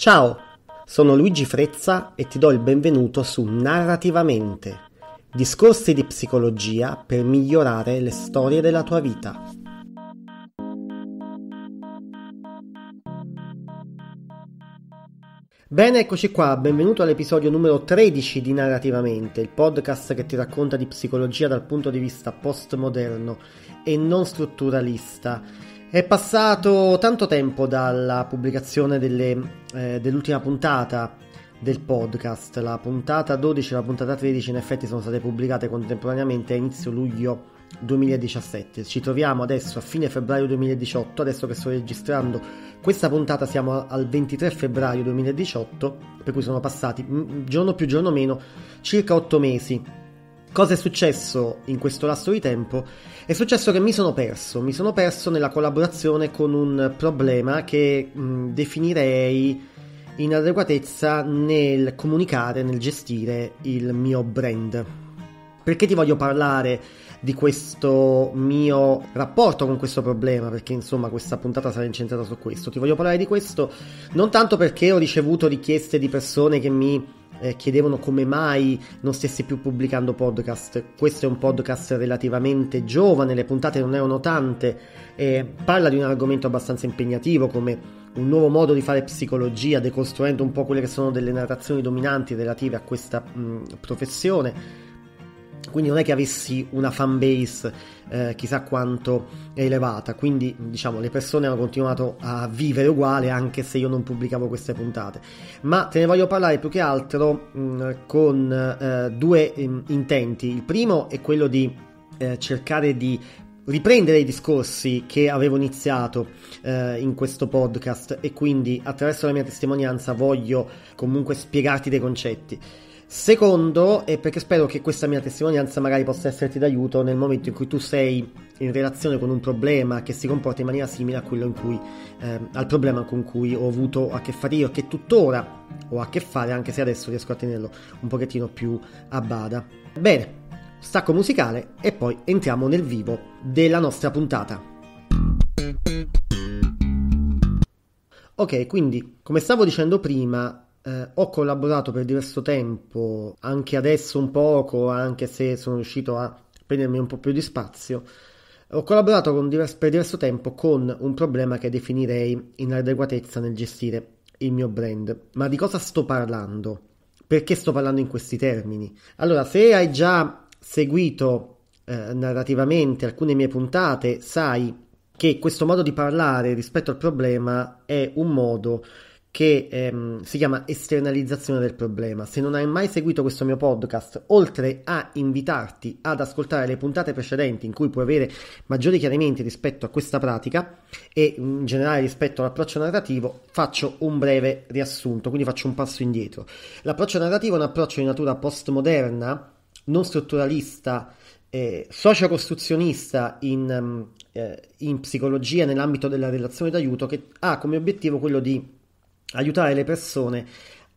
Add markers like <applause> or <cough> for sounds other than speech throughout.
Ciao, sono Luigi Frezza e ti do il benvenuto su Narrativamente, discorsi di psicologia per migliorare le storie della tua vita. Bene, eccoci qua, benvenuto all'episodio numero 13 di Narrativamente, il podcast che ti racconta di psicologia dal punto di vista postmoderno e non strutturalista è passato tanto tempo dalla pubblicazione delle, eh, dell'ultima puntata del podcast, la puntata 12 e la puntata 13 in effetti sono state pubblicate contemporaneamente a inizio luglio 2017. Ci troviamo adesso a fine febbraio 2018, adesso che sto registrando questa puntata siamo al 23 febbraio 2018, per cui sono passati giorno più giorno meno circa 8 mesi Cosa è successo in questo lasso di tempo? È successo che mi sono perso, mi sono perso nella collaborazione con un problema che mh, definirei inadeguatezza nel comunicare, nel gestire il mio brand. Perché ti voglio parlare di questo mio rapporto con questo problema, perché insomma questa puntata sarà incentrata su questo. Ti voglio parlare di questo non tanto perché ho ricevuto richieste di persone che mi eh, chiedevano come mai non stessi più pubblicando podcast. Questo è un podcast relativamente giovane, le puntate non erano tante, e parla di un argomento abbastanza impegnativo come un nuovo modo di fare psicologia, decostruendo un po' quelle che sono delle narrazioni dominanti relative a questa mh, professione quindi non è che avessi una fanbase eh, chissà quanto elevata, quindi diciamo le persone hanno continuato a vivere uguale anche se io non pubblicavo queste puntate, ma te ne voglio parlare più che altro mh, mm, con eh, due mh, mm, intenti, il primo è quello di eh, cercare di riprendere i discorsi che avevo iniziato eh, in questo podcast. E quindi attraverso la mia testimonianza voglio comunque spiegarti dei concetti. Secondo, è perché spero che questa mia testimonianza magari possa esserti d'aiuto nel momento in cui tu sei in relazione con un problema che si comporta in maniera simile a quello in cui, eh, al problema con cui ho avuto a che fare io, che tuttora ho a che fare, anche se adesso riesco a tenerlo un pochettino più a bada. Bene, stacco musicale e poi entriamo nel vivo della nostra puntata. Ok, quindi come stavo dicendo prima, eh, ho collaborato per diverso tempo, anche adesso un poco, anche se sono riuscito a prendermi un po' più di spazio. Ho collaborato divers- per diverso tempo con un problema che definirei inadeguatezza nel gestire il mio brand. Ma di cosa sto parlando? Perché sto parlando in questi termini? Allora, se hai già seguito eh, narrativamente alcune mie puntate, sai che questo modo di parlare rispetto al problema è un modo che ehm, si chiama esternalizzazione del problema. Se non hai mai seguito questo mio podcast, oltre a invitarti ad ascoltare le puntate precedenti in cui puoi avere maggiori chiarimenti rispetto a questa pratica e in generale rispetto all'approccio narrativo, faccio un breve riassunto, quindi faccio un passo indietro. L'approccio narrativo è un approccio di natura postmoderna, non strutturalista, eh, sociocostruzionista in, eh, in psicologia nell'ambito della relazione d'aiuto che ha come obiettivo quello di aiutare le persone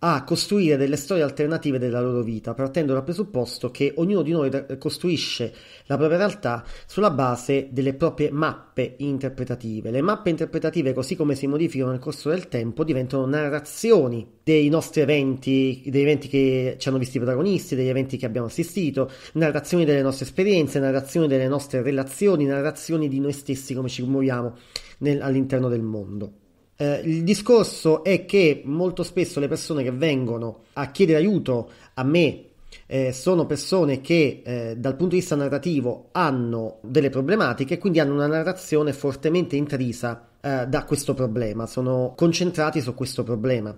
a costruire delle storie alternative della loro vita, partendo dal presupposto che ognuno di noi costruisce la propria realtà sulla base delle proprie mappe interpretative. Le mappe interpretative, così come si modificano nel corso del tempo, diventano narrazioni dei nostri eventi, degli eventi che ci hanno visti protagonisti, degli eventi che abbiamo assistito, narrazioni delle nostre esperienze, narrazioni delle nostre relazioni, narrazioni di noi stessi, come ci muoviamo nel, all'interno del mondo. Eh, il discorso è che molto spesso le persone che vengono a chiedere aiuto a me eh, sono persone che eh, dal punto di vista narrativo hanno delle problematiche e quindi hanno una narrazione fortemente intrisa eh, da questo problema, sono concentrati su questo problema.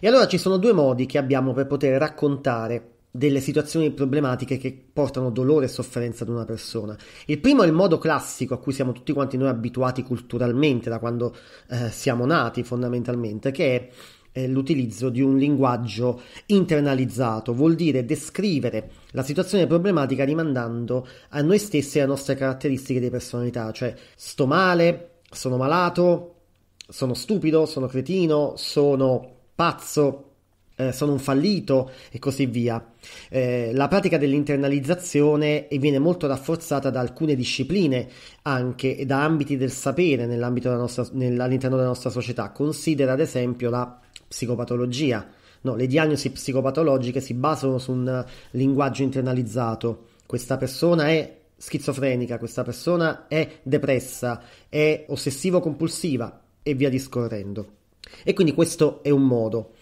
E allora ci sono due modi che abbiamo per poter raccontare delle situazioni problematiche che portano dolore e sofferenza ad una persona. Il primo è il modo classico a cui siamo tutti quanti noi abituati culturalmente da quando eh, siamo nati fondamentalmente, che è eh, l'utilizzo di un linguaggio internalizzato, vuol dire descrivere la situazione problematica rimandando a noi stessi e alle nostre caratteristiche di personalità, cioè sto male, sono malato, sono stupido, sono cretino, sono pazzo, eh, sono un fallito e così via. Eh, la pratica dell'internalizzazione viene molto rafforzata da alcune discipline anche e da ambiti del sapere della nostra, all'interno della nostra società. Considera ad esempio la psicopatologia. No, le diagnosi psicopatologiche si basano su un linguaggio internalizzato. Questa persona è schizofrenica, questa persona è depressa, è ossessivo-compulsiva e via discorrendo. E quindi questo è un modo.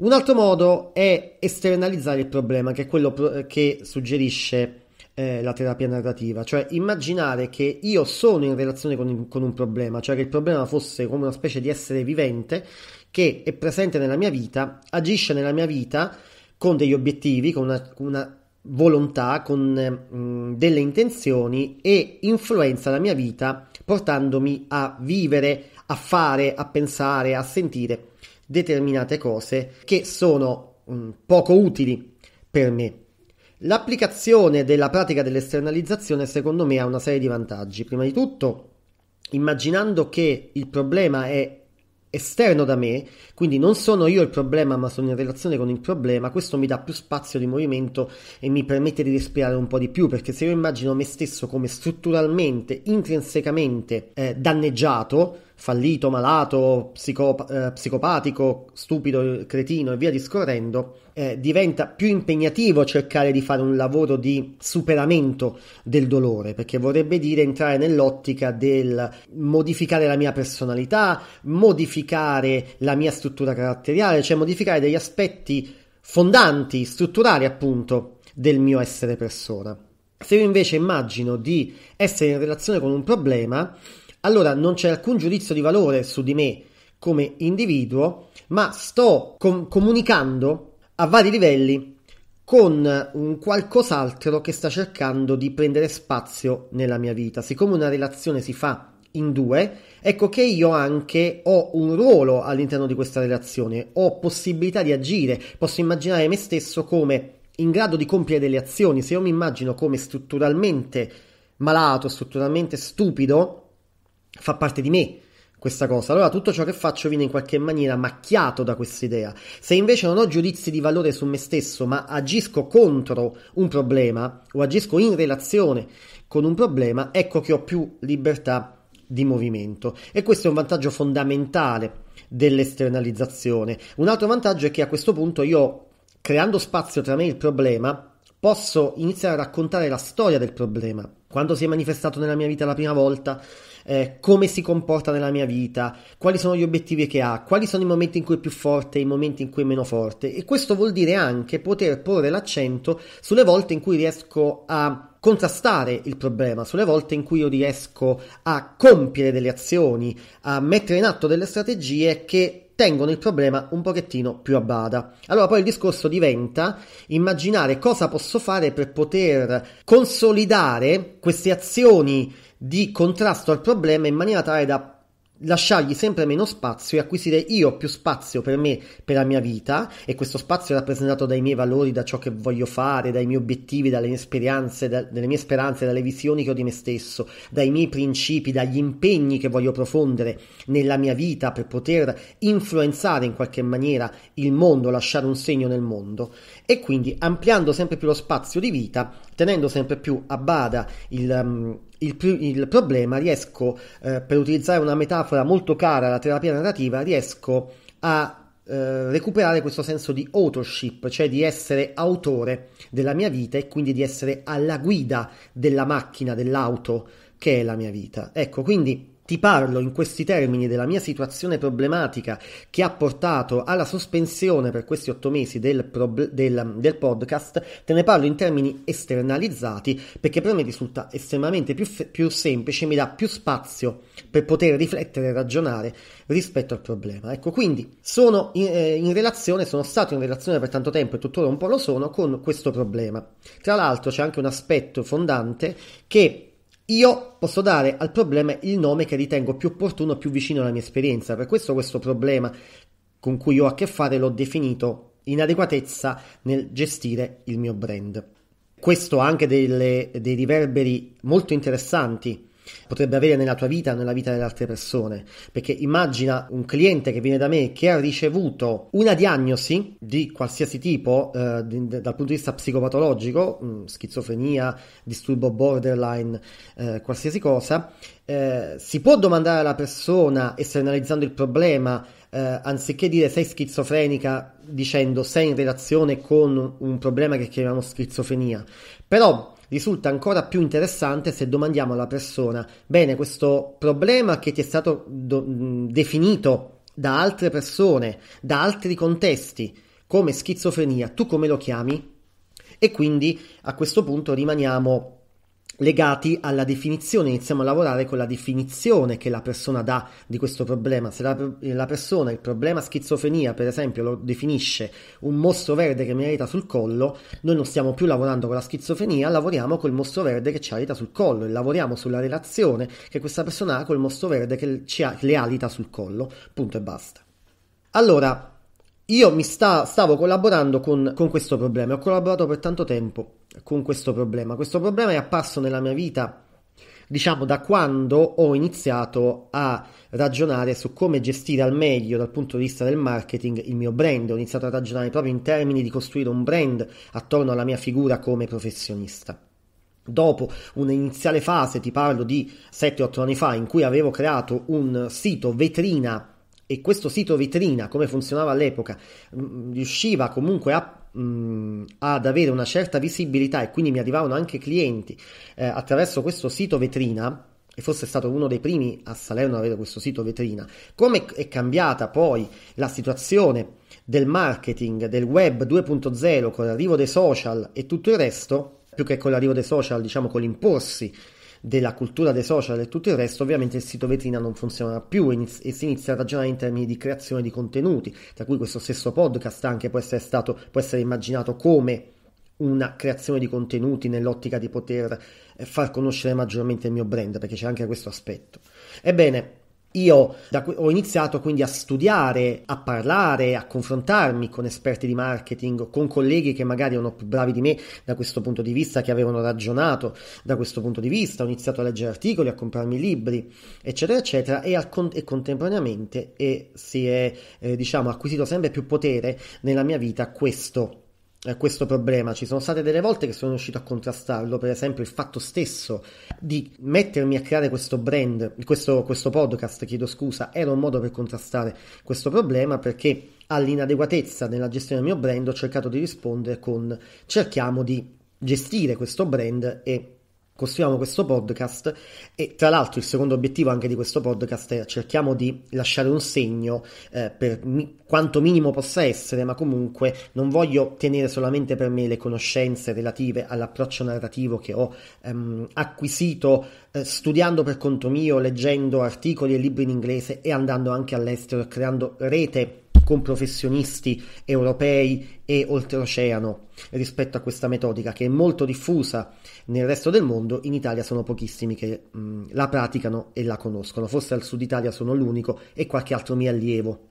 Un altro modo è esternalizzare il problema, che è quello che suggerisce eh, la terapia narrativa, cioè immaginare che io sono in relazione con, con, un problema, cioè che il problema fosse come una specie di essere vivente che è presente nella mia vita, agisce nella mia vita con degli obiettivi, con una, una volontà, con mh, mm, delle intenzioni e influenza la mia vita portandomi a vivere, a fare, a pensare, a sentire determinate cose che sono mm, poco utili per me. L'applicazione della pratica dell'esternalizzazione secondo me ha una serie di vantaggi. Prima di tutto, immaginando che il problema è esterno da me, quindi non sono io il problema ma sono in relazione con il problema, questo mi dà più spazio di movimento e mi permette di respirare un po' di più, perché se io immagino me stesso come strutturalmente, intrinsecamente eh, danneggiato, fallito, malato, psicop- eh, psicopatico, stupido, cretino e via discorrendo, eh, diventa più impegnativo cercare di fare un lavoro di superamento del dolore, perché vorrebbe dire entrare nell'ottica del modificare la mia personalità, modificare la mia struttura caratteriale, cioè modificare degli aspetti fondanti, strutturali appunto, del mio essere persona. Se io invece immagino di essere in relazione con un problema, allora non c'è alcun giudizio di valore su di me come individuo, ma sto com- comunicando a vari livelli con un qualcos'altro che sta cercando di prendere spazio nella mia vita. Siccome una relazione si fa in due, ecco che io anche ho un ruolo all'interno di questa relazione, ho possibilità di agire, posso immaginare me stesso come in grado di compiere delle azioni. Se io mi immagino come strutturalmente malato, strutturalmente stupido, fa parte di me questa cosa. Allora tutto ciò che faccio viene in qualche maniera macchiato da questa idea. Se invece non ho giudizi di valore su me stesso, ma agisco contro un problema o agisco in relazione con un problema, ecco che ho più libertà di movimento. E questo è un vantaggio fondamentale dell'esternalizzazione. Un altro vantaggio è che a questo punto io, creando spazio tra me e il problema, posso iniziare a raccontare la storia del problema. Quando si è manifestato nella mia vita la prima volta, eh, come si comporta nella mia vita, quali sono gli obiettivi che ha, quali sono i momenti in cui è più forte e i momenti in cui è meno forte. E questo vuol dire anche poter porre l'accento sulle volte in cui riesco a contrastare il problema, sulle volte in cui io riesco a compiere delle azioni, a mettere in atto delle strategie che tengono il problema un pochettino più a bada. Allora poi il discorso diventa immaginare cosa posso fare per poter consolidare queste azioni di contrasto al problema in maniera tale da lasciargli sempre meno spazio e acquisire io più spazio per me, per la mia vita e questo spazio è rappresentato dai miei valori, da ciò che voglio fare, dai miei obiettivi, dalle mie esperienze, da, dalle mie speranze, dalle visioni che ho di me stesso, dai miei principi, dagli impegni che voglio profondere nella mia vita per poter influenzare in qualche maniera il mondo, lasciare un segno nel mondo. E quindi ampliando sempre più lo spazio di vita, tenendo sempre più a bada il, um, il, il problema, riesco, eh, per utilizzare una metafora molto cara alla terapia narrativa, riesco a eh, recuperare questo senso di authorship, cioè di essere autore della mia vita e quindi di essere alla guida della macchina, dell'auto che è la mia vita. Ecco, quindi ti parlo in questi termini della mia situazione problematica che ha portato alla sospensione per questi otto mesi del, prob- del, del, podcast, te ne parlo in termini esternalizzati perché per me risulta estremamente più, fe- più semplice, mi dà più spazio per poter riflettere e ragionare rispetto al problema. Ecco, quindi sono in, eh, in relazione, sono stato in relazione per tanto tempo e tuttora un po' lo sono con questo problema. Tra l'altro c'è anche un aspetto fondante che io posso dare al problema il nome che ritengo più opportuno, più vicino alla mia esperienza. Per questo questo problema con cui ho a che fare l'ho definito inadeguatezza nel gestire il mio brand. Questo ha anche delle, dei riverberi molto interessanti potrebbe avere nella tua vita, nella vita delle altre persone. Perché immagina un cliente che viene da me che ha ricevuto una diagnosi di qualsiasi tipo eh, dal punto di vista psicopatologico, mm, schizofrenia, disturbo borderline, eh, qualsiasi cosa, eh, si può domandare alla persona, esternalizzando il problema, eh, anziché dire sei schizofrenica, dicendo sei in relazione con un problema che chiamiamo schizofrenia. Però risulta ancora più interessante se domandiamo alla persona, bene, questo problema che ti è stato do- definito da altre persone, da altri contesti, come schizofrenia, tu come lo chiami? E quindi a questo punto rimaniamo legati alla definizione, iniziamo a lavorare con la definizione che la persona dà di questo problema. Se la, la, persona il problema schizofrenia, per esempio, lo definisce un mostro verde che mi arita sul collo, noi non stiamo più lavorando con la schizofrenia, lavoriamo col mostro verde che ci arita sul collo e lavoriamo sulla relazione che questa persona ha col mostro verde che ci ha, le alita sul collo, punto e basta. Allora, io mi sta, stavo collaborando con, con questo problema, ho collaborato per tanto tempo con questo problema. Questo problema è apparso nella mia vita, diciamo, da quando ho iniziato a ragionare su come gestire al meglio dal punto di vista del marketing il mio brand. Ho iniziato a ragionare proprio in termini di costruire un brand attorno alla mia figura come professionista. Dopo un'iniziale fase, ti parlo di 7-8 anni fa, in cui avevo creato un sito vetrina e questo sito vetrina, come funzionava all'epoca, mm, riusciva comunque a, mh, mm, ad avere una certa visibilità e quindi mi arrivavano anche clienti eh, attraverso questo sito vetrina, e fosse stato uno dei primi a Salerno ad avere questo sito vetrina, come è cambiata poi la situazione del marketing, del web 2.0 con l'arrivo dei social e tutto il resto, più che con l'arrivo dei social, diciamo con l'imporsi della cultura dei social e tutto il resto, ovviamente il sito vetrina non funziona più e, si inizia a ragionare in termini di creazione di contenuti, tra cui questo stesso podcast anche può essere, stato, può essere immaginato come una creazione di contenuti nell'ottica di poter eh, far conoscere maggiormente il mio brand, perché c'è anche questo aspetto. Ebbene, io ho iniziato quindi a studiare, a parlare, a confrontarmi con esperti di marketing, con colleghi che magari erano più bravi di me da questo punto di vista, che avevano ragionato da questo punto di vista. Ho iniziato a leggere articoli, a comprarmi libri, eccetera, eccetera, e, al, e contemporaneamente e si è, eh, diciamo, acquisito sempre più potere nella mia vita questo questo problema. Ci sono state delle volte che sono riuscito a contrastarlo, per esempio il fatto stesso di mettermi a creare questo brand, questo, questo podcast, chiedo scusa, era un modo per contrastare questo problema perché all'inadeguatezza nella gestione del mio brand ho cercato di rispondere con cerchiamo di gestire questo brand e costruiamo questo podcast e tra l'altro il secondo obiettivo anche di questo podcast è cerchiamo di lasciare un segno eh, per mi- quanto minimo possa essere, ma comunque non voglio tenere solamente per me le conoscenze relative all'approccio narrativo che ho ehm, acquisito eh, studiando per conto mio, leggendo articoli e libri in inglese e andando anche all'estero e creando rete con professionisti europei e oltreoceano rispetto a questa metodica che è molto diffusa nel resto del mondo, in Italia sono pochissimi che mh, la praticano e la conoscono, forse al sud Italia sono l'unico e qualche altro mio allievo.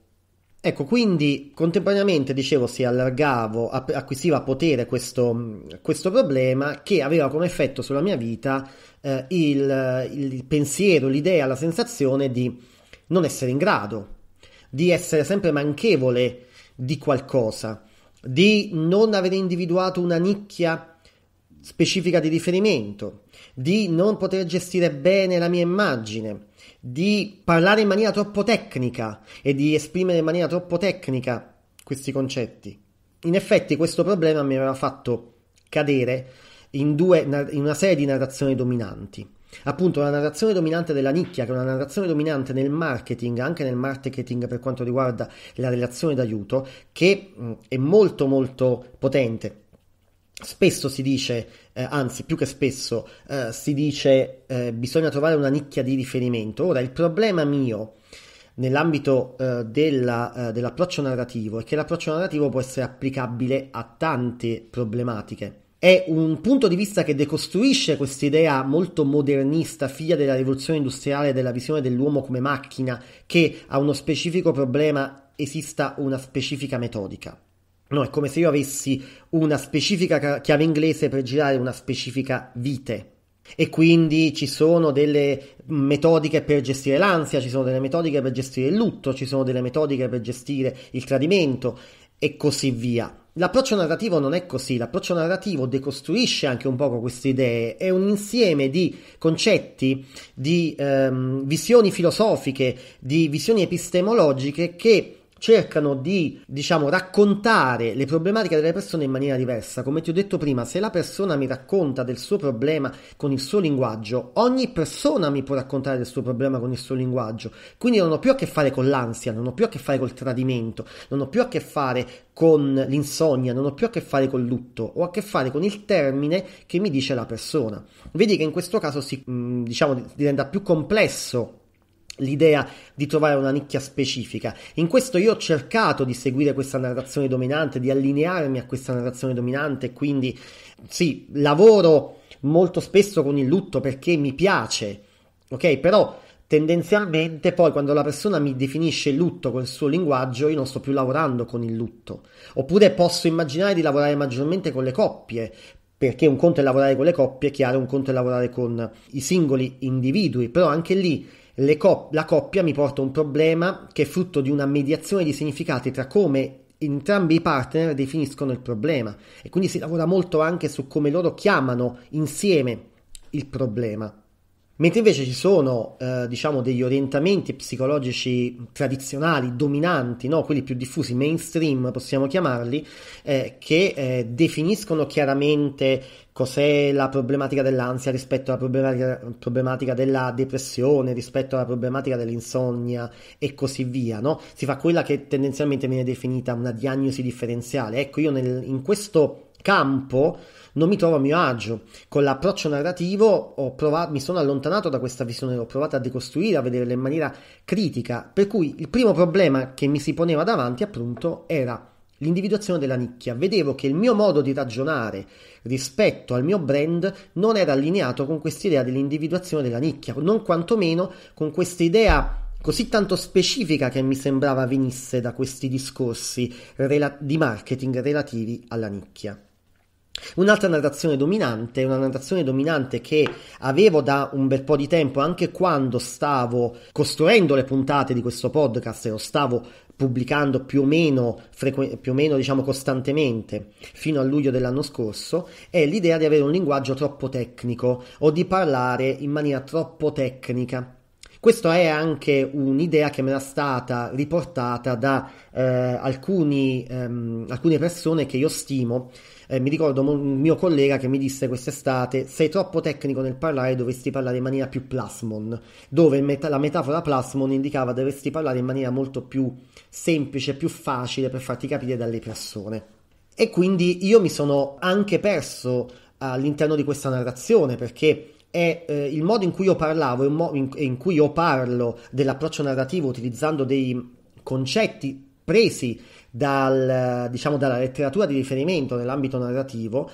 Ecco, quindi contemporaneamente, dicevo, si allargava, acquisiva potere questo, questo, problema che aveva come effetto sulla mia vita eh, il, il pensiero, l'idea, la sensazione di non essere in grado, di essere sempre manchevole di qualcosa, di non aver individuato una nicchia specifica di riferimento, di non poter gestire bene la mia immagine, di parlare in maniera troppo tecnica e di esprimere in maniera troppo tecnica questi concetti. In effetti questo problema mi aveva fatto cadere in, due, in una serie di narrazioni dominanti. Appunto, la narrazione dominante della nicchia, che è una narrazione dominante nel marketing, anche nel marketing per quanto riguarda la relazione d'aiuto, che mh, è molto molto potente. Spesso si dice, eh, anzi più che spesso, eh, si dice eh, bisogna trovare una nicchia di riferimento. Ora, il problema mio nell'ambito eh, della, eh, dell'approccio narrativo è che l'approccio narrativo può essere applicabile a tante problematiche è un punto di vista che decostruisce questa idea molto modernista, figlia della rivoluzione industriale, della visione dell'uomo come macchina, che a uno specifico problema esista una specifica metodica. No, è come se io avessi una specifica chiave inglese per girare una specifica vite. e quindi ci sono delle metodiche per gestire l'ansia, ci sono delle metodiche per gestire il lutto, ci sono delle metodiche per gestire il tradimento e così via. L'approccio narrativo non è così, l'approccio narrativo decostruisce anche un po' queste idee, è un insieme di concetti, di ehm, visioni filosofiche, di visioni epistemologiche che cercano di, diciamo, raccontare le problematiche delle persone in maniera diversa. Come ti ho detto prima, se la persona mi racconta del suo problema con il suo linguaggio, ogni persona mi può raccontare del suo problema con il suo linguaggio. Quindi non ho più a che fare con l'ansia, non ho più a che fare col tradimento, non ho più a che fare con l'insonnia, non ho più a che fare col lutto, ho a che fare con il termine che mi dice la persona. Vedi che in questo caso si, mm, diciamo, diventa più complesso l'idea di trovare una nicchia specifica. In questo io ho cercato di seguire questa narrazione dominante, di allinearmi a questa narrazione dominante, quindi sì, lavoro molto spesso con il lutto perché mi piace, ok? Però tendenzialmente poi quando la persona mi definisce il lutto col suo linguaggio io non sto più lavorando con il lutto. Oppure posso immaginare di lavorare maggiormente con le coppie, perché un conto è lavorare con le coppie, chiaro, un conto è lavorare con i singoli individui, però anche lì cop- la coppia mi porta un problema che è frutto di una mediazione di significati tra come entrambi i partner definiscono il problema e quindi si lavora molto anche su come loro chiamano insieme il problema. Mentre invece ci sono, eh, diciamo, degli orientamenti psicologici tradizionali, dominanti, no? quelli più diffusi, mainstream possiamo chiamarli, eh, che eh, definiscono chiaramente cos'è la problematica dell'ansia rispetto alla problematica, problematica, della depressione, rispetto alla problematica dell'insonnia e così via, no? Si fa quella che tendenzialmente viene definita una diagnosi differenziale. Ecco, io nel, in questo campo non mi trovo a mio agio. Con l'approccio narrativo provato, mi sono allontanato da questa visione, ho provato a decostruire, a vederla in maniera critica, per cui il primo problema che mi si poneva davanti appunto era l'individuazione della nicchia. Vedevo che il mio modo di ragionare rispetto al mio brand non era allineato con quest'idea dell'individuazione della nicchia, non quantomeno con questa idea così tanto specifica che mi sembrava venisse da questi discorsi rela- di marketing relativi alla nicchia. Un'altra narrazione dominante, una narrazione dominante che avevo da un bel po' di tempo, anche quando stavo costruendo le puntate di questo podcast e lo stavo pubblicando più o meno, frequ- più o meno diciamo costantemente fino a luglio dell'anno scorso, è l'idea di avere un linguaggio troppo tecnico o di parlare in maniera troppo tecnica. Questa è anche un'idea che mi era stata riportata da eh, alcuni, ehm, alcune persone che io stimo eh, mi ricordo un mio collega che mi disse quest'estate: Sei troppo tecnico nel parlare, dovresti parlare in maniera più plasmon. Dove meta- la metafora plasmon indicava dovresti parlare in maniera molto più semplice, più facile per farti capire dalle persone. E quindi io mi sono anche perso all'interno di questa narrazione perché è eh, il modo in cui io parlavo e in, in cui io parlo dell'approccio narrativo utilizzando dei concetti presi dal, diciamo, dalla letteratura di riferimento nell'ambito narrativo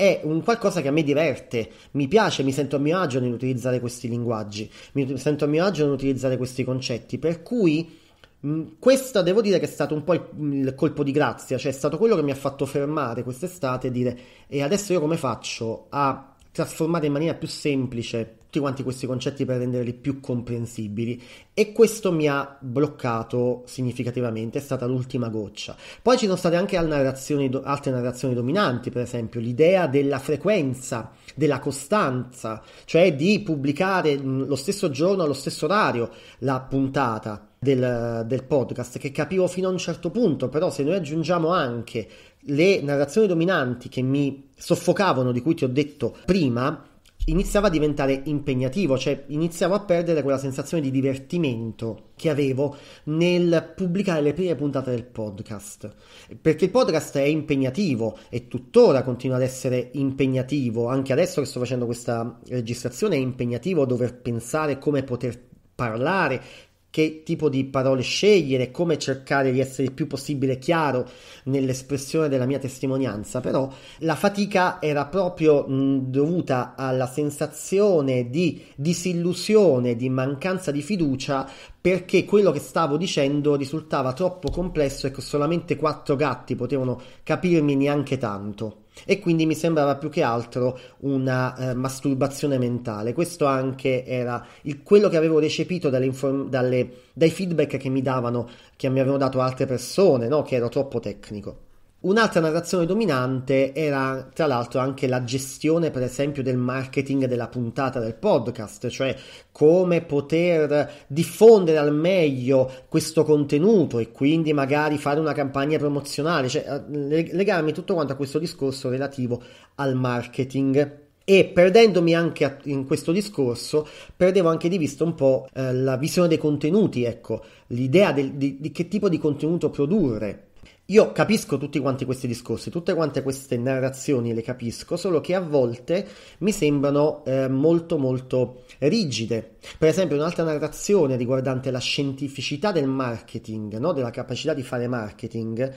è un qualcosa che a me diverte, mi piace, mi sento a mio agio nell'utilizzare questi linguaggi, mi sento a mio agio nell'utilizzare questi concetti, per cui mh, questo devo dire che è stato un po' il, il, colpo di grazia, cioè è stato quello che mi ha fatto fermare quest'estate e dire e adesso io come faccio a trasformare in maniera più semplice tutti quanti questi concetti per renderli più comprensibili e questo mi ha bloccato significativamente, è stata l'ultima goccia. Poi ci sono state anche altre narrazioni dominanti, per esempio l'idea della frequenza, della costanza, cioè di pubblicare lo stesso giorno, allo stesso orario la puntata del, del podcast, che capivo fino a un certo punto, però se noi aggiungiamo anche le narrazioni dominanti che mi soffocavano, di cui ti ho detto prima, iniziava a diventare impegnativo, cioè iniziavo a perdere quella sensazione di divertimento che avevo nel pubblicare le prime puntate del podcast. Perché il podcast è impegnativo e tuttora continua ad essere impegnativo, anche adesso che sto facendo questa registrazione è impegnativo dover pensare come poter parlare, che tipo di parole scegliere, come cercare di essere il più possibile chiaro nell'espressione della mia testimonianza, però la fatica era proprio dovuta alla sensazione di disillusione, di mancanza di fiducia, perché quello che stavo dicendo risultava troppo complesso e che solamente quattro gatti potevano capirmi neanche tanto. E quindi mi sembrava più che altro una eh, masturbazione mentale. Questo anche era il, quello che avevo recepito dalle inform- dalle, dai feedback che mi davano, che mi avevano dato altre persone, no? che ero troppo tecnico. Un'altra narrazione dominante era tra l'altro anche la gestione per esempio del marketing della puntata del podcast, cioè come poter diffondere al meglio questo contenuto e quindi magari fare una campagna promozionale, cioè eh, legarmi tutto quanto a questo discorso relativo al marketing. E perdendomi anche in questo discorso, perdevo anche di vista un po' eh, la visione dei contenuti, ecco, l'idea del, di, di che tipo di contenuto produrre io capisco tutti quanti questi discorsi, tutte quante queste narrazioni le capisco, solo che a volte mi sembrano eh, molto molto rigide. Per esempio un'altra narrazione riguardante la scientificità del marketing, no? della capacità di fare marketing,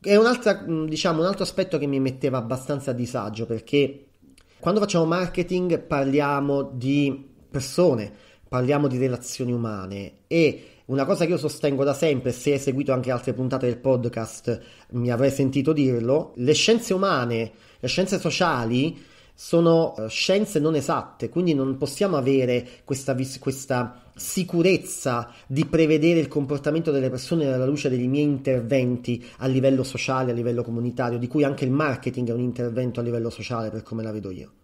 è un, diciamo, un altro aspetto che mi metteva abbastanza a disagio perché quando facciamo marketing parliamo di persone, parliamo di relazioni umane e una cosa che io sostengo da sempre, se hai seguito anche altre puntate del podcast mi avrei sentito dirlo, le scienze umane, le scienze sociali sono eh, scienze non esatte, quindi non possiamo avere questa, questa, sicurezza di prevedere il comportamento delle persone alla luce dei miei interventi a livello sociale, a livello comunitario, di cui anche il marketing è un intervento a livello sociale per come la vedo io.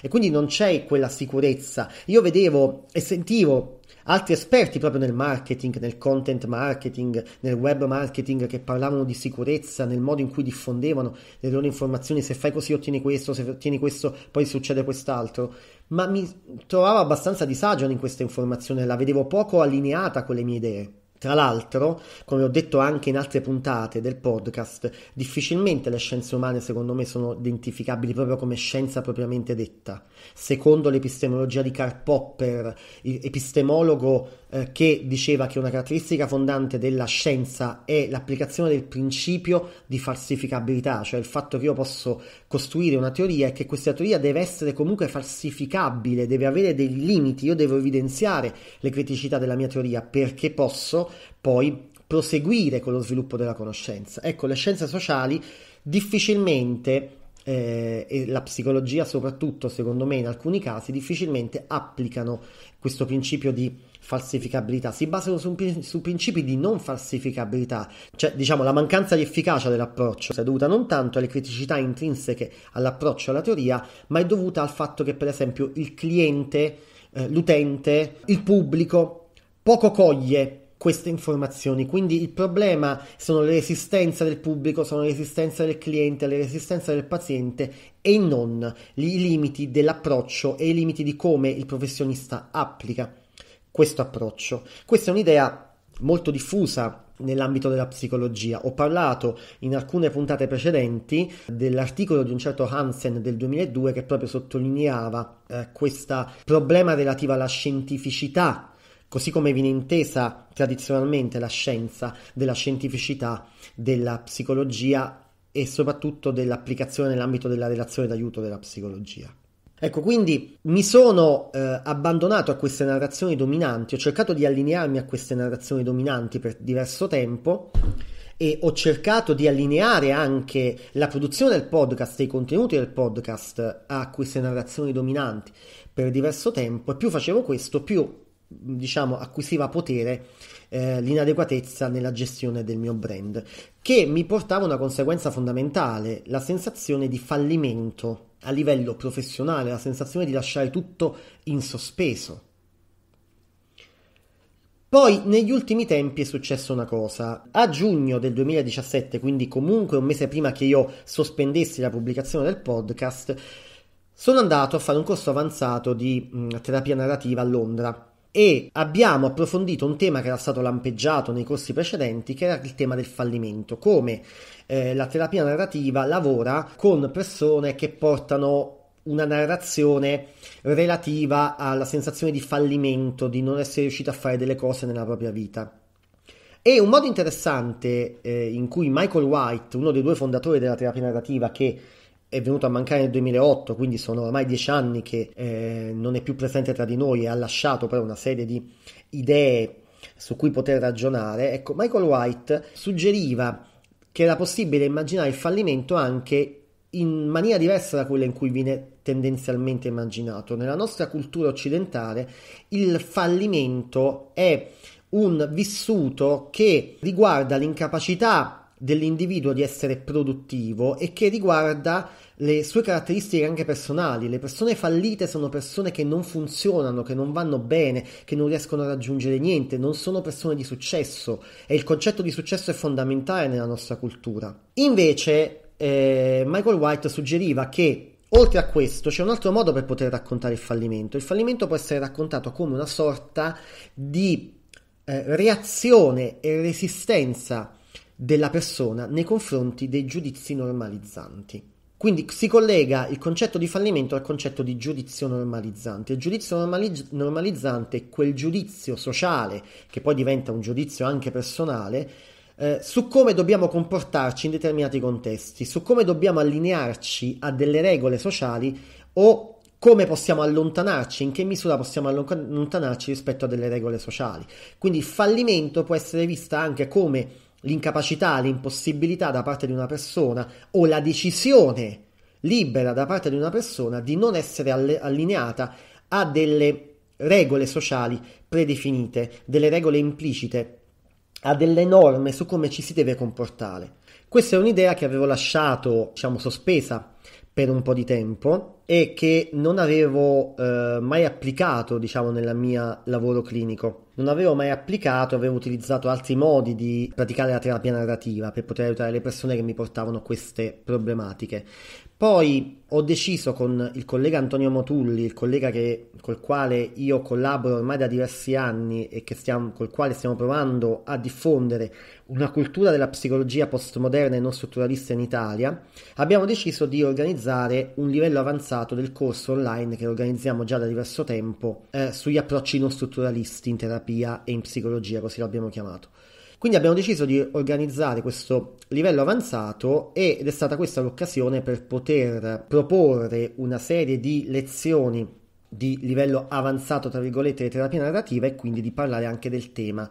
E quindi non c'è quella sicurezza. Io vedevo e sentivo altri esperti proprio nel marketing, nel content marketing, nel web marketing che parlavano di sicurezza, nel modo in cui diffondevano le loro informazioni, se fai così ottieni questo, se ottieni questo poi succede quest'altro, ma mi trovavo abbastanza disagio in questa informazione, la vedevo poco allineata con le mie idee. Tra l'altro, come ho detto anche in altre puntate del podcast, difficilmente le scienze umane secondo me sono identificabili proprio come scienza propriamente detta. Secondo l'epistemologia di Karl Popper, epistemologo eh, che diceva che una caratteristica fondante della scienza è l'applicazione del principio di falsificabilità, cioè il fatto che io posso costruire una teoria e che questa teoria deve essere comunque falsificabile, deve avere dei limiti, io devo evidenziare le criticità della mia teoria perché posso poi proseguire con lo sviluppo della conoscenza. Ecco, le scienze sociali difficilmente eh, e la psicologia soprattutto secondo me in alcuni casi difficilmente applicano questo principio di falsificabilità, si basano su, su, principi di non falsificabilità, cioè diciamo la mancanza di efficacia dell'approccio. È dovuta non tanto alle criticità intrinseche all'approccio alla teoria, ma è dovuta al fatto che per esempio il cliente, eh, l'utente, il pubblico poco coglie queste informazioni. Quindi il problema sono le resistenze del pubblico, sono le resistenze del cliente, le resistenze del paziente e non i limiti dell'approccio e i limiti di come il professionista applica questo approccio. Questa è un'idea molto diffusa nell'ambito della psicologia. Ho parlato in alcune puntate precedenti dell'articolo di un certo Hansen del 2002 che proprio sottolineava eh, questo problema relativo alla scientificità così come viene intesa tradizionalmente la scienza della scientificità della psicologia e soprattutto dell'applicazione nell'ambito della relazione d'aiuto della psicologia. Ecco, quindi mi sono eh, abbandonato a queste narrazioni dominanti, ho cercato di allinearmi a queste narrazioni dominanti per diverso tempo e ho cercato di allineare anche la produzione del podcast e i contenuti del podcast a queste narrazioni dominanti per diverso tempo e più facevo questo, più diciamo acquisiva potere eh, l'inadeguatezza nella gestione del mio brand, che mi portava una conseguenza fondamentale, la sensazione di fallimento a livello professionale, la sensazione di lasciare tutto in sospeso. Poi negli ultimi tempi è successa una cosa. A giugno del 2017, quindi comunque un mese prima che io sospendessi la pubblicazione del podcast, sono andato a fare un corso avanzato di mh, terapia narrativa a Londra e abbiamo approfondito un tema che era stato lampeggiato nei corsi precedenti, che era il tema del fallimento, come eh, la terapia narrativa lavora con persone che portano una narrazione relativa alla sensazione di fallimento, di non essere riuscito a fare delle cose nella propria vita. E un modo interessante eh, in cui Michael White, uno dei due fondatori della terapia narrativa, che è venuto a mancare nel 2008, quindi sono ormai dieci anni che eh, non è più presente tra di noi e ha lasciato però una serie di idee su cui poter ragionare. Ecco, Michael White suggeriva che era possibile immaginare il fallimento anche in maniera diversa da quella in cui viene tendenzialmente immaginato. Nella nostra cultura occidentale il fallimento è un vissuto che riguarda l'incapacità dell'individuo di essere produttivo e che riguarda le sue caratteristiche anche personali. Le persone fallite sono persone che non funzionano, che non vanno bene, che non riescono a raggiungere niente, non sono persone di successo e il concetto di successo è fondamentale nella nostra cultura. Invece eh, Michael White suggeriva che Oltre a questo c'è un altro modo per poter raccontare il fallimento. Il fallimento può essere raccontato come una sorta di eh, reazione e resistenza della persona nei confronti dei giudizi normalizzanti. Quindi si collega il concetto di fallimento al concetto di giudizio normalizzante. Il giudizio normaliz- normalizzante è quel giudizio sociale, che poi diventa un giudizio anche personale, eh, su come dobbiamo comportarci in determinati contesti, su come dobbiamo allinearci a delle regole sociali o come possiamo allontanarci, in che misura possiamo allontanarci rispetto a delle regole sociali. Quindi il fallimento può essere vista anche come l'incapacità, l'impossibilità da parte di una persona o la decisione libera da parte di una persona di non essere allineata a delle regole sociali predefinite, delle regole implicite, a delle norme su come ci si deve comportare. Questa è un'idea che avevo lasciato, diciamo, sospesa per un po' di tempo e che non avevo eh, mai applicato, diciamo, nel mio lavoro clinico. Non avevo mai applicato, avevo utilizzato altri modi di praticare la terapia narrativa per poter aiutare le persone che mi portavano queste problematiche. Poi ho deciso con il collega Antonio Motulli, il collega che, col quale io collaboro ormai da diversi anni e stiamo, col quale stiamo provando a diffondere una cultura della psicologia postmoderna e non strutturalista in Italia, abbiamo deciso di organizzare un livello avanzato del corso online che organizziamo già da diverso tempo eh, sugli approcci non strutturalisti in terapia e in psicologia, così l'abbiamo chiamato. Quindi abbiamo deciso di organizzare questo livello avanzato ed è stata questa l'occasione per poter proporre una serie di lezioni di livello avanzato, tra virgolette, di terapia narrativa e quindi di parlare anche del tema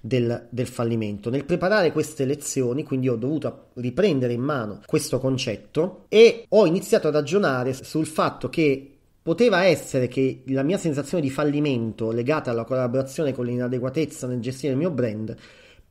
del, del, fallimento. Nel preparare queste lezioni, quindi ho dovuto riprendere in mano questo concetto e ho iniziato a ragionare sul fatto che poteva essere che la mia sensazione di fallimento legata alla collaborazione con l'inadeguatezza nel gestire il mio brand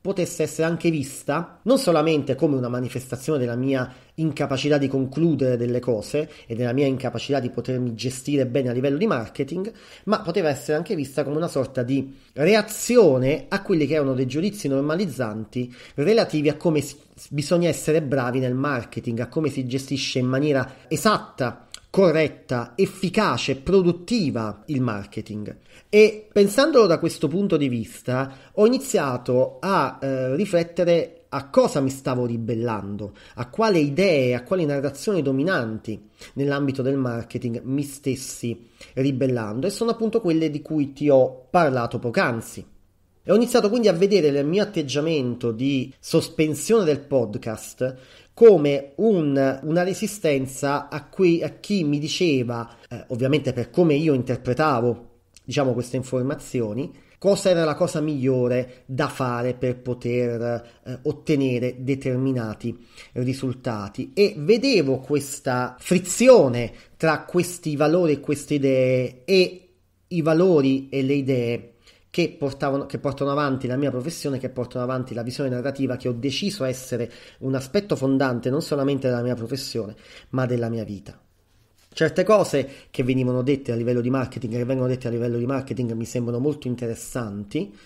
potesse essere anche vista non solamente come una manifestazione della mia incapacità di concludere delle cose e della mia incapacità di potermi gestire bene a livello di marketing, ma poteva essere anche vista come una sorta di reazione a quelli che erano dei giudizi normalizzanti relativi a come bisogna essere bravi nel marketing, a come si gestisce in maniera esatta corretta, efficace, produttiva il marketing. E pensandolo da questo punto di vista, ho iniziato a eh, riflettere a cosa mi stavo ribellando, a quale idee, a quali narrazioni dominanti nell'ambito del marketing mi stessi ribellando e sono appunto quelle di cui ti ho parlato poc'anzi. E ho iniziato quindi a vedere il mio atteggiamento di sospensione del podcast come un, una resistenza a, cui, a, chi mi diceva, eh, ovviamente per come io interpretavo diciamo, queste informazioni, cosa era la cosa migliore da fare per poter eh, ottenere determinati risultati. E vedevo questa frizione tra questi valori e queste idee e i valori e le idee che, portavano, che portano avanti la mia professione, che portano avanti la visione narrativa che ho deciso essere un aspetto fondante non solamente della mia professione, ma della mia vita. Certe cose che venivano dette a livello di marketing, che vengono dette a livello di marketing, mi sembrano molto interessanti.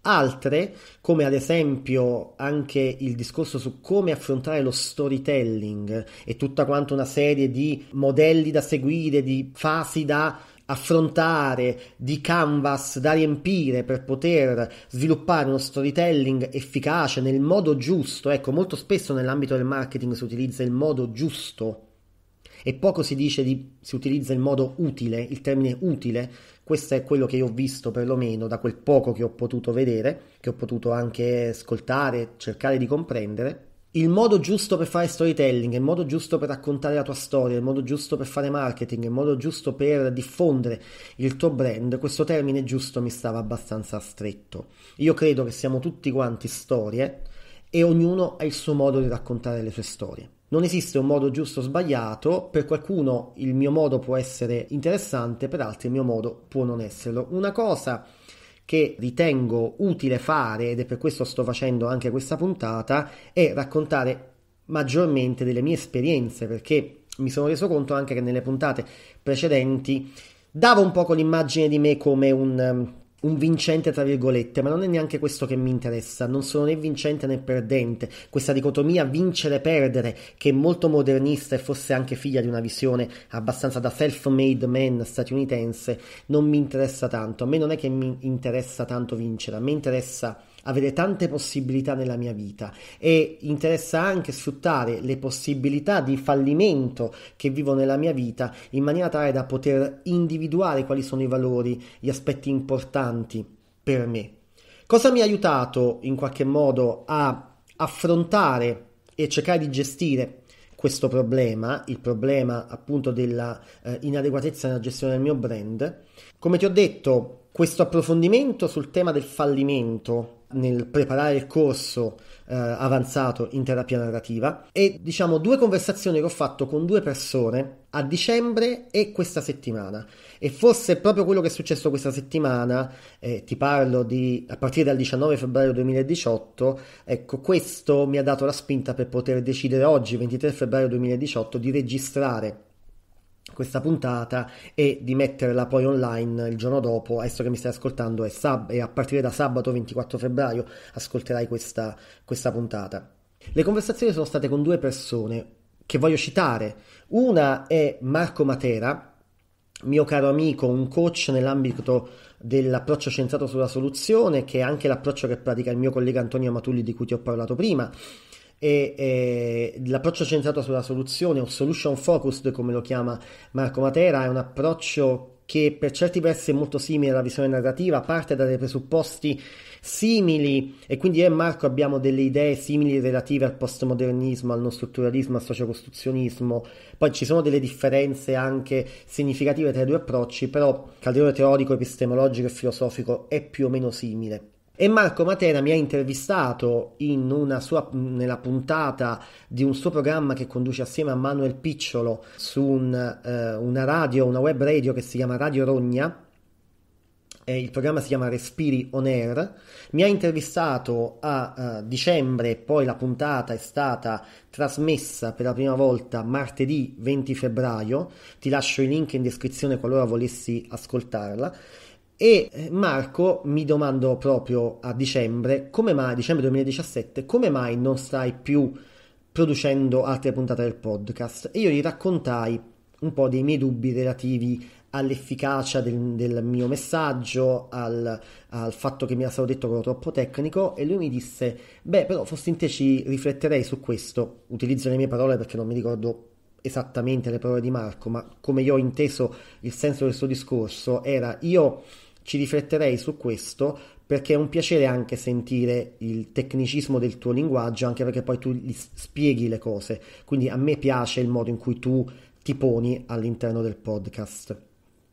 Altre, come ad esempio anche il discorso su come affrontare lo storytelling e tutta quanta una serie di modelli da seguire, di fasi da affrontare, di canvas da riempire per poter sviluppare uno storytelling efficace nel modo giusto. Ecco, molto spesso nell'ambito del marketing si utilizza il modo giusto e poco si dice di si utilizza il modo utile, il termine utile. Questo è quello che io ho visto perlomeno da quel poco che ho potuto vedere, che ho potuto anche ascoltare, cercare di comprendere il modo giusto per fare storytelling, il modo giusto per raccontare la tua storia, il modo giusto per fare marketing, il modo giusto per diffondere il tuo brand, questo termine giusto mi stava abbastanza stretto. Io credo che siamo tutti quanti storie e ognuno ha il suo modo di raccontare le sue storie. Non esiste un modo giusto o sbagliato, per qualcuno il mio modo può essere interessante, per altri il mio modo può non esserlo. Una cosa che ritengo utile fare, ed è per questo sto facendo anche questa puntata, è raccontare maggiormente delle mie esperienze, perché mi sono reso conto anche che nelle puntate precedenti davo un po' l'immagine di me come un un vincente tra virgolette, ma non è neanche questo che mi interessa, non sono né vincente né perdente, questa dicotomia vincere-perdere che è molto modernista e fosse anche figlia di una visione abbastanza da self-made man statunitense, non mi interessa tanto, a me non è che mi interessa tanto vincere, a me interessa avere tante possibilità nella mia vita e interessa anche sfruttare le possibilità di fallimento che vivo nella mia vita in maniera tale da poter individuare quali sono i valori, gli aspetti importanti per me. Cosa mi ha aiutato in qualche modo a affrontare e cercare di gestire questo problema, il problema appunto della eh, inadeguatezza nella gestione del mio brand? Come ti ho detto, questo approfondimento sul tema del fallimento nel preparare il corso eh, avanzato in terapia narrativa e diciamo due conversazioni che ho fatto con due persone a dicembre e questa settimana. E forse proprio quello che è successo questa settimana eh, ti parlo di a partire dal 19 febbraio 2018 ecco questo mi ha dato la spinta per poter decidere oggi 23 febbraio 2018 di registrare questa puntata e di metterla poi online il giorno dopo, adesso che mi stai ascoltando è sab- e a partire da sabato 24 febbraio ascolterai questa, questa puntata. Le conversazioni sono state con due persone che voglio citare. Una è Marco Matera, mio caro amico, un coach nell'ambito dell'approccio centrato sulla soluzione, che è anche l'approccio che pratica il mio collega Antonio Matulli di cui ti ho parlato prima e, e l'approccio centrato sulla soluzione o solution focused come lo chiama Marco Matera è un approccio che per certi versi è molto simile alla visione narrativa, parte da dei presupposti simili e quindi io e Marco abbiamo delle idee simili relative al postmodernismo, al non strutturalismo, al sociocostruzionismo, poi ci sono delle differenze anche significative tra i due approcci, però il calderone teorico, epistemologico e filosofico è più o meno simile. E Marco Matera mi ha intervistato in sua, nella puntata di un suo programma che conduce assieme a Manuel Picciolo su un, eh, una radio, una web radio che si chiama Radio Rogna. E il programma si chiama Respiri On Air. Mi ha intervistato a uh, dicembre poi la puntata è stata trasmessa per la prima volta martedì 20 febbraio. Ti lascio i link in descrizione qualora volessi ascoltarla. E eh, Marco mi domandò proprio a dicembre, come mai, dicembre 2017, come mai non stai più producendo altre puntate del podcast? E io gli raccontai un po' dei miei dubbi relativi all'efficacia del, del mio messaggio, al, al, fatto che mi era stato detto che ero troppo tecnico e lui mi disse, beh però fossi in te ci rifletterei su questo, utilizzo le mie parole perché non mi ricordo esattamente le parole di Marco, ma come io ho inteso il senso del suo discorso era io ci rifletterei su questo perché è un piacere anche sentire il tecnicismo del tuo linguaggio, anche perché poi tu gli spieghi le cose. Quindi a me piace il modo in cui tu ti poni all'interno del podcast.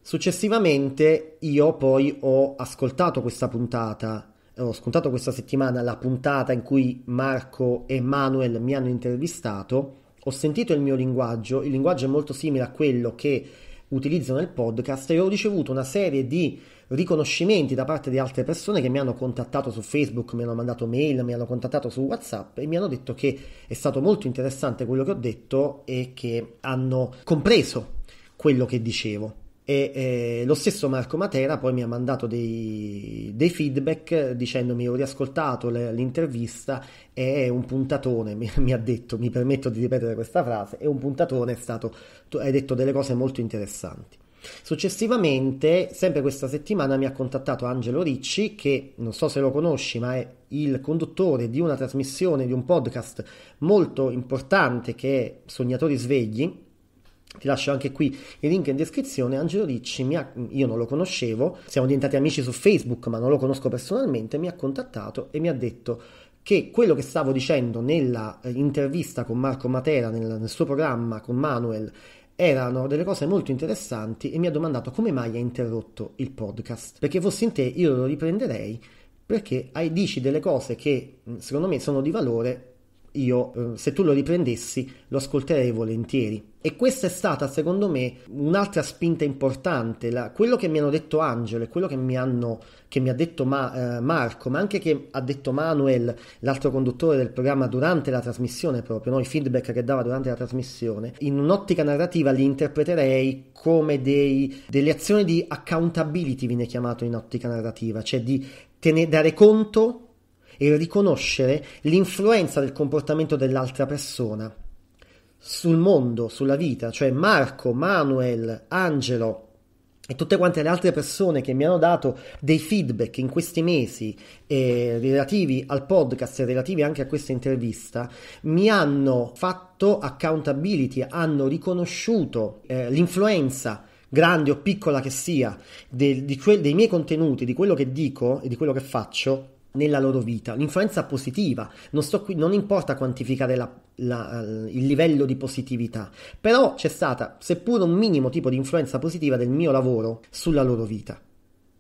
Successivamente io poi ho ascoltato questa puntata, ho ascoltato questa settimana la puntata in cui Marco e Manuel mi hanno intervistato, ho sentito il mio linguaggio, il linguaggio è molto simile a quello che utilizzo nel podcast e ho ricevuto una serie di riconoscimenti da parte di altre persone che mi hanno contattato su Facebook, mi hanno mandato mail, mi hanno contattato su WhatsApp e mi hanno detto che è stato molto interessante quello che ho detto e che hanno compreso quello che dicevo. E eh, lo stesso Marco Matera poi mi ha mandato dei, dei feedback dicendomi ho riascoltato l'intervista è un puntatone, <laughs> mi, mi, ha detto, mi permetto di ripetere questa frase, è un puntatone, è stato, hai detto delle cose molto interessanti. Successivamente, sempre questa settimana, mi ha contattato Angelo Ricci, che non so se lo conosci, ma è il conduttore di una trasmissione, di un podcast molto importante che è Sognatori Svegli. Ti lascio anche qui il link in descrizione. Angelo Ricci, ha, io non lo conoscevo, siamo diventati amici su Facebook, ma non lo conosco personalmente. Mi ha contattato e mi ha detto che quello che stavo dicendo nella eh, con Marco Matera, nel, nel suo programma con Manuel, erano delle cose molto interessanti e mi ha domandato come mai hai interrotto il podcast. Perché fossi in te io lo riprenderei perché hai, dici delle cose che secondo me sono di valore io, eh, se tu lo riprendessi, lo ascolterei volentieri. E questa è stata, secondo me, un'altra spinta importante. La, quello che mi hanno detto Angelo e quello che mi, hanno, che mi ha detto ma, eh, Marco, ma anche che ha detto Manuel, l'altro conduttore del programma, durante la trasmissione, proprio no? i feedback che dava durante la trasmissione, in un'ottica narrativa li interpreterei come dei, delle azioni di accountability, viene chiamato in ottica narrativa, cioè di tene, dare conto e riconoscere l'influenza del comportamento dell'altra persona sul mondo, sulla vita, cioè Marco, Manuel, Angelo e tutte quante le altre persone che mi hanno dato dei feedback in questi mesi eh, relativi al podcast e relativi anche a questa intervista mi hanno fatto accountability, hanno riconosciuto eh, l'influenza grande o piccola che sia, de, di que- dei miei contenuti, di quello che dico e di quello che faccio nella loro vita, l'influenza positiva, non, qui, non importa quantificare la, la, il livello di positività, però c'è stata seppur un minimo tipo di influenza positiva del mio lavoro sulla loro vita.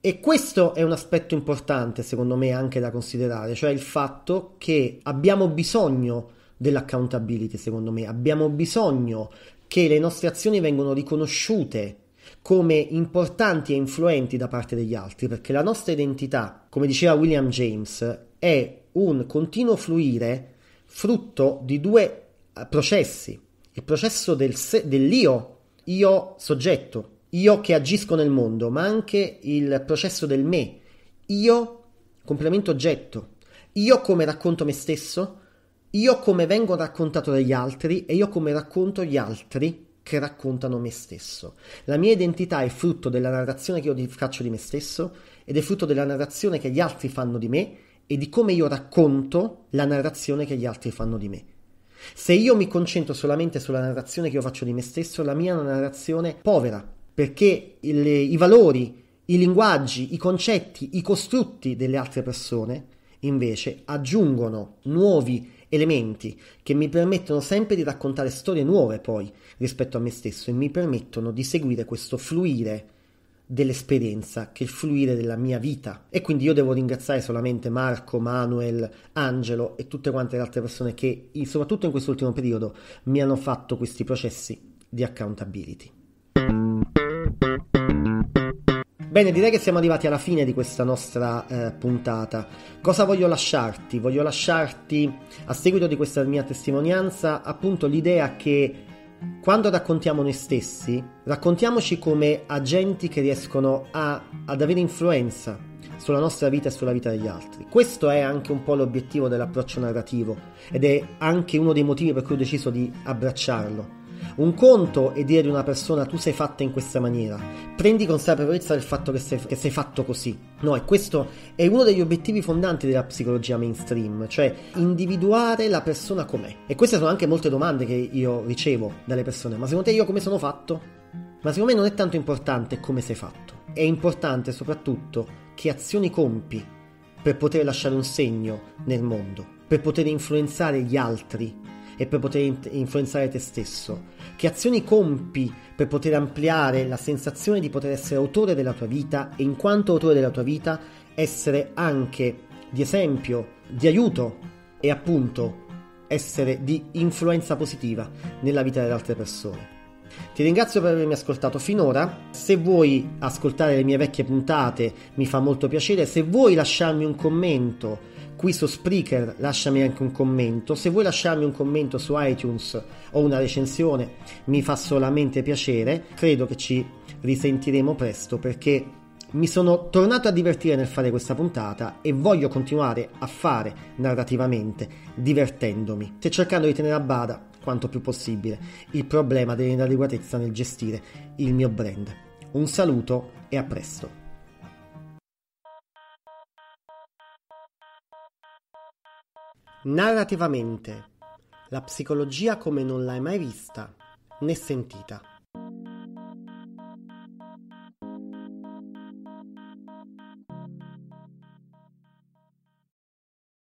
E questo è un aspetto importante secondo me anche da considerare, cioè il fatto che abbiamo bisogno dell'accountability secondo me, abbiamo bisogno che le nostre azioni vengano riconosciute come importanti e influenti da parte degli altri, perché la nostra identità, come diceva William James, è un continuo fluire frutto di due eh, processi. Il processo del se- dell'io, io soggetto, io che agisco nel mondo, ma anche il processo del me, io complemento oggetto, io come racconto me stesso, io come vengo raccontato dagli altri e io come racconto gli altri che raccontano me stesso. La mia identità è frutto della narrazione che io faccio di me stesso ed è frutto della narrazione che gli altri fanno di me e di come io racconto la narrazione che gli altri fanno di me. Se io mi concentro solamente sulla narrazione che io faccio di me stesso, la mia è una narrazione povera, perché il, i valori, i linguaggi, i concetti, i costrutti delle altre persone invece aggiungono nuovi elementi che mi permettono sempre di raccontare storie nuove poi rispetto a me stesso e mi permettono di seguire questo fluire dell'esperienza che il fluire della mia vita e quindi io devo ringraziare solamente Marco, Manuel, Angelo e tutte quante le altre persone che soprattutto in quest'ultimo periodo mi hanno fatto questi processi di accountability. Bene, direi che siamo arrivati alla fine di questa nostra eh, puntata. Cosa voglio lasciarti? Voglio lasciarti, a seguito di questa mia testimonianza, appunto l'idea che quando raccontiamo noi stessi, raccontiamoci come agenti che riescono a, ad avere influenza sulla nostra vita e sulla vita degli altri. Questo è anche un po' l'obiettivo dell'approccio narrativo ed è anche uno dei motivi per cui ho deciso di abbracciarlo un conto è dire di una persona tu sei fatta in questa maniera, prendi consapevolezza del fatto che sei, che sei fatto così. No, e questo è uno degli obiettivi fondanti della psicologia mainstream, cioè individuare la persona com'è. E queste sono anche molte domande che io ricevo dalle persone, ma secondo te io come sono fatto? Ma secondo me non è tanto importante come sei fatto, è importante soprattutto che azioni compi per poter lasciare un segno nel mondo, per poter influenzare gli altri e per poter influenzare te stesso? Che azioni compi per poter ampliare la sensazione di poter essere autore della tua vita e in quanto autore della tua vita essere anche di esempio, di aiuto e appunto essere di influenza positiva nella vita delle altre persone? Ti ringrazio per avermi ascoltato finora. Se vuoi ascoltare le mie vecchie puntate mi fa molto piacere. Se vuoi lasciarmi un commento qui su Spreaker lasciami anche un commento. Se vuoi lasciarmi un commento su iTunes o una recensione mi fa solamente piacere. Credo che ci risentiremo presto perché mi sono tornato a divertire nel fare questa puntata e voglio continuare a fare narrativamente divertendomi e cercando di tenere a bada quanto più possibile il problema dell'inadeguatezza nel gestire il mio brand. Un saluto e a presto. Narrativamente, la psicologia come non l'hai mai vista né sentita.